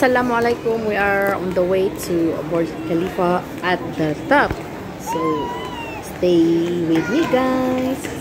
Assalamualaikum. We are on the way to Burj Khalifa at the top. So, stay with me guys.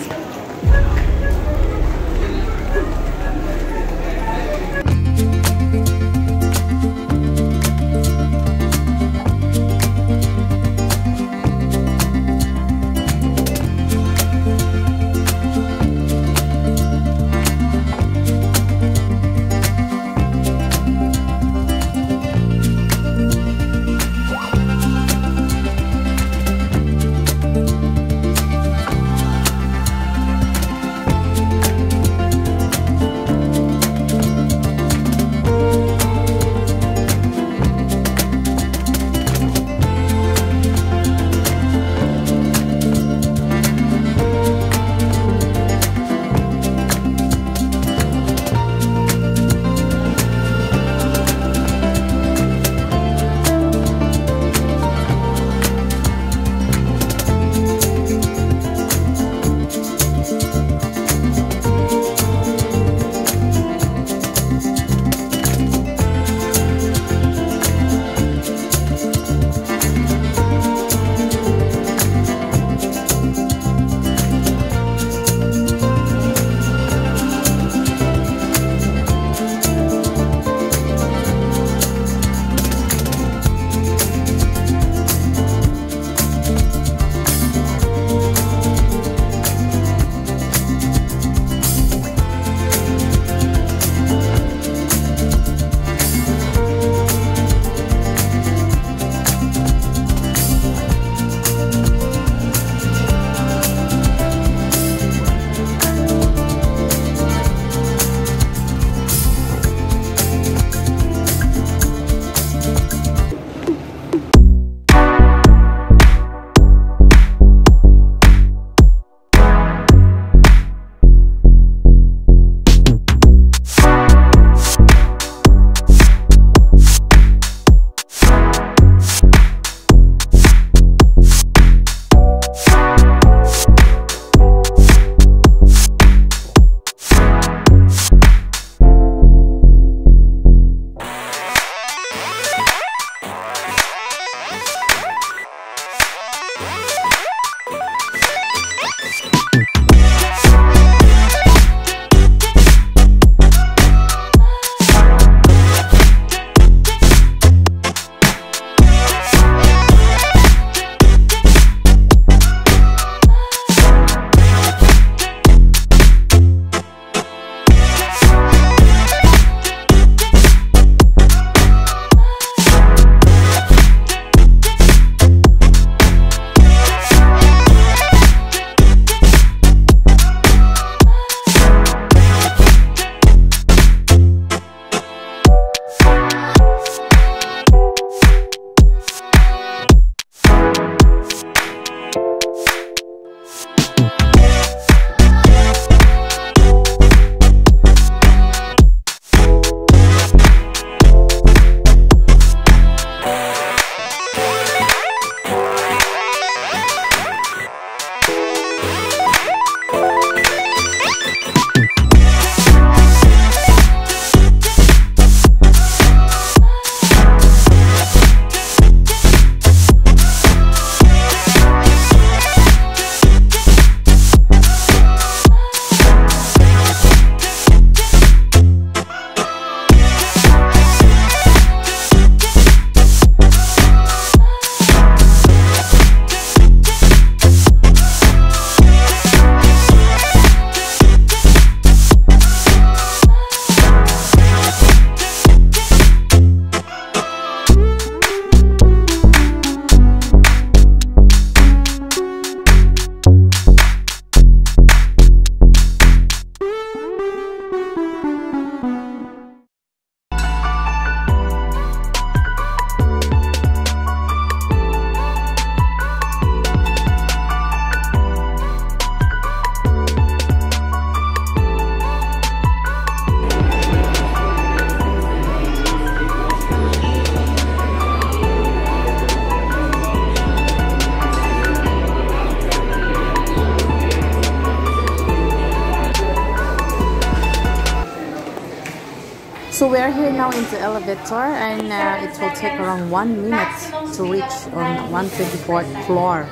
We're here now in the elevator and uh, it will take around one minute to reach on 124th floor.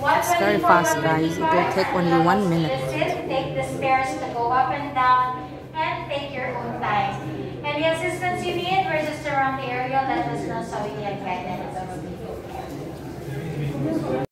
It's very fast guys. It will take only one minute. Take the stairs to go up and down and take your own time. Any assistance you need, we're just around the area. Let us know so we can guide them.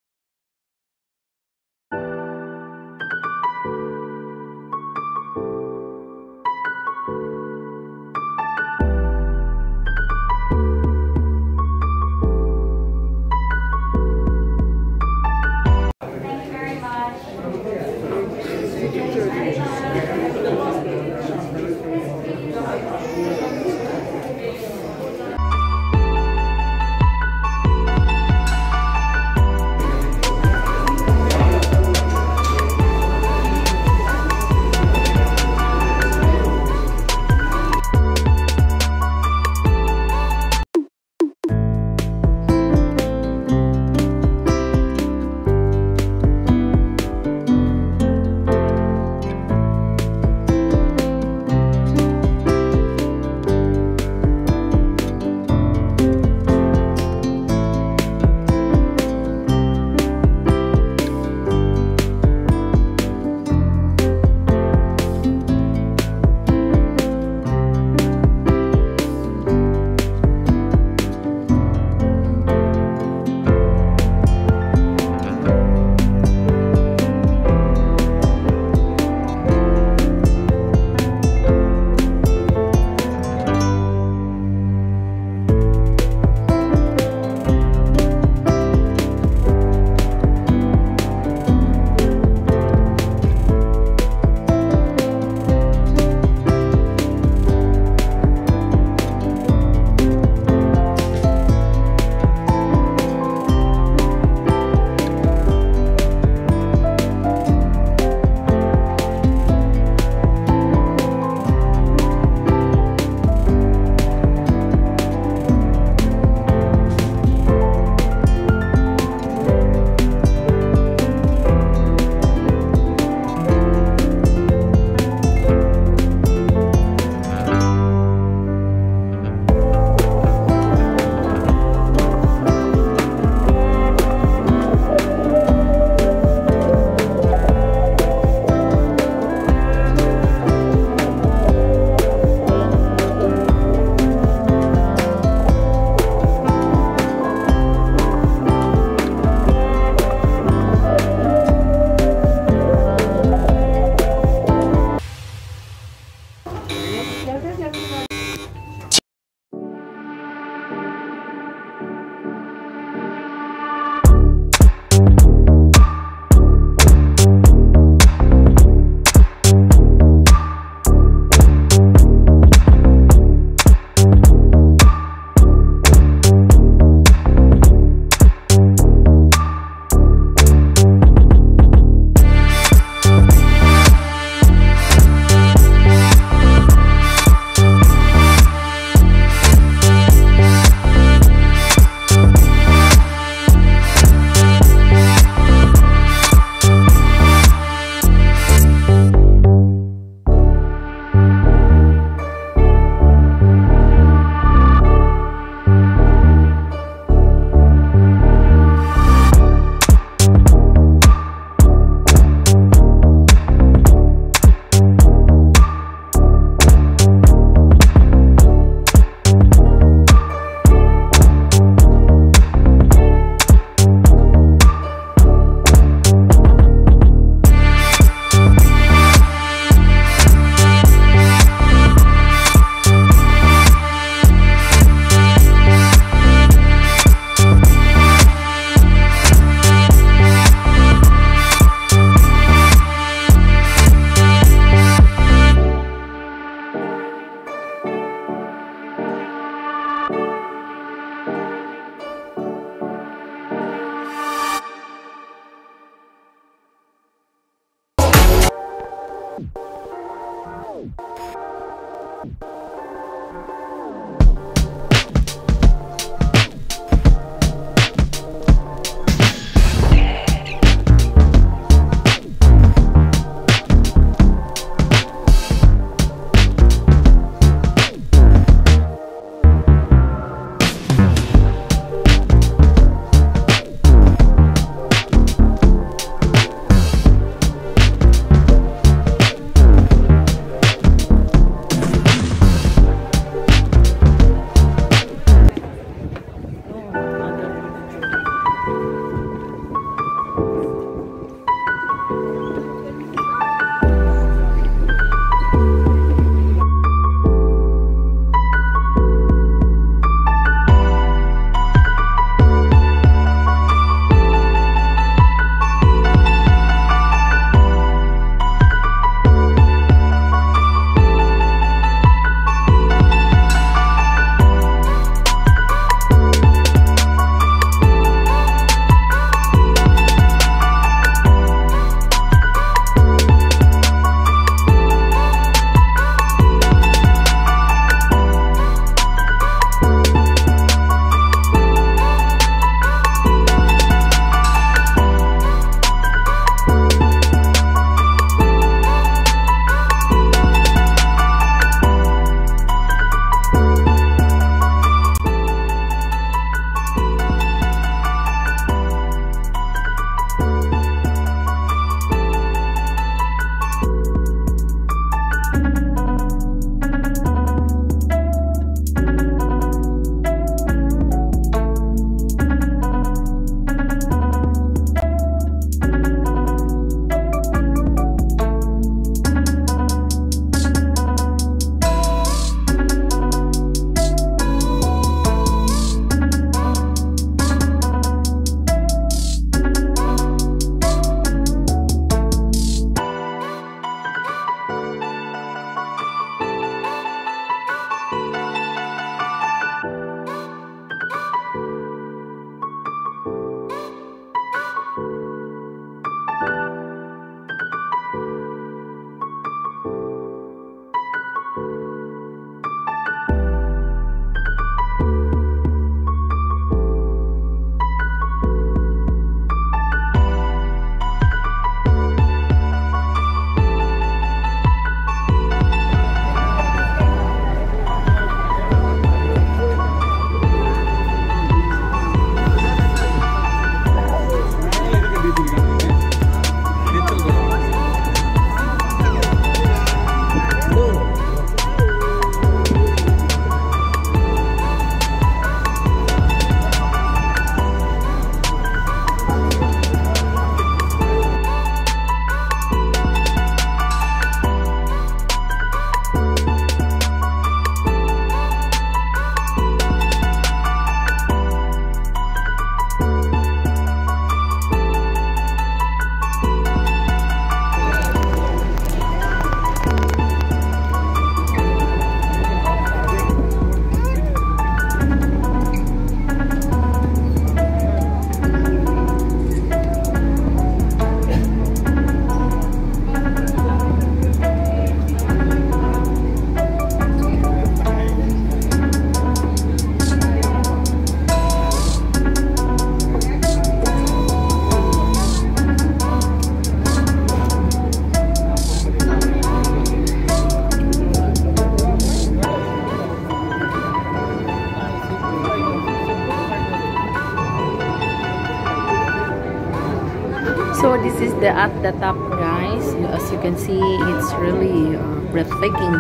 The top guys. As you can see, it's really uh, breathtaking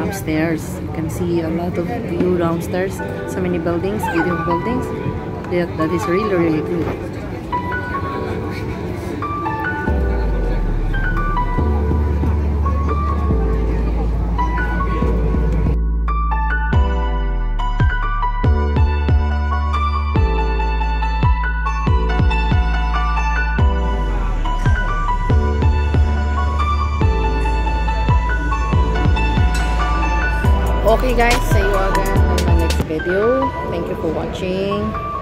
upstairs. You can see a lot of view downstairs. So many buildings, beautiful buildings. That, that is really really good. Okay guys. See you again in my next video. Thank you for watching